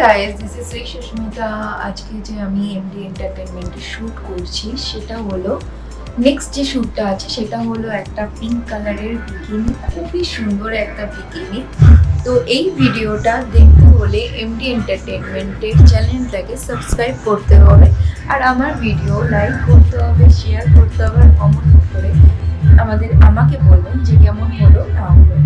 সুস্মিতা আজকে যে আমি এমডি এন্টারটেনমেন্টে শ্যুট করছি, সেটা হলো নেক্সট যে শ্যুটটা আছে, সেটা হলো একটা পিঙ্ক কালারের বিকিনি খুবই সুন্দর একটা বিকিনি তো এই ভিডিওটা দেখতে হলে এমডি এন্টারটেনমেন্টের চ্যানেলটাকে সাবস্ক্রাইব করতে হবে, আর আমার ভিডিও লাইক করতে হবে শেয়ার করতে হবে, আর কমেন্ট করে আমাদের, আমাকে বলবেন যে কেমন হলো, না হলো।